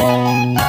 Música